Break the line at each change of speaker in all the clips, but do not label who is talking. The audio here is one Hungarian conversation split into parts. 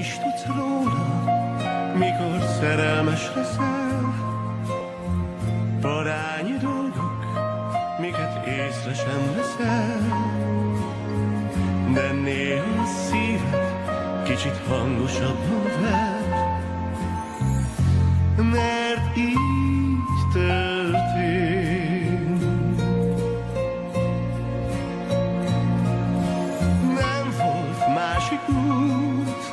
is tudsz róla, mikor szerelmes leszel. Parányi dolgok, miket észre sem veszel. De néha a szíved kicsit hangosabban ver. Mert így történt. Nem volt másik út,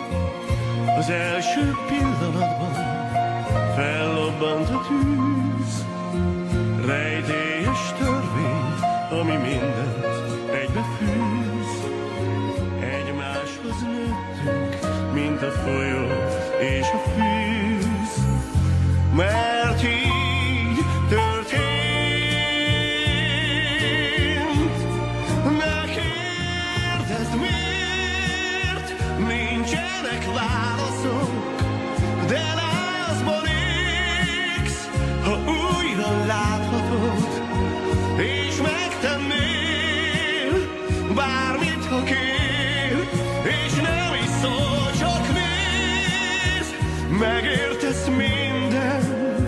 az első pillanatban fellobbant a tűz, rejtélyes törvény, ami mindent egybefűz. Egymáshoz nőttünk, mint a folyó és a fűz, mert láthatod, és megtennél bármit, ha kér, és nem is szól, csak néz, megértesz mindent,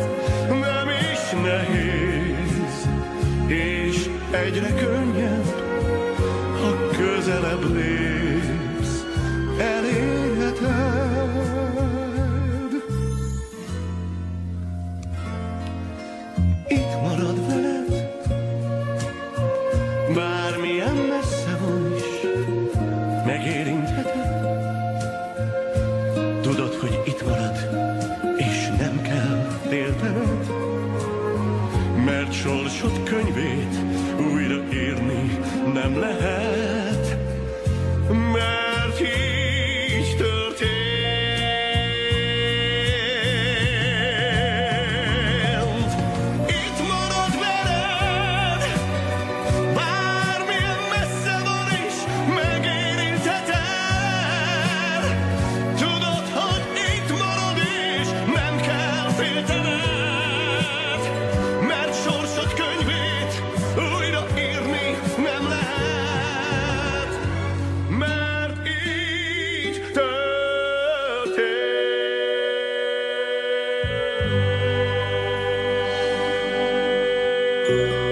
nem is nehéz, és egyre könnyebb, ha közelebb lépsz, könyvét újra írni nem lehet, történt.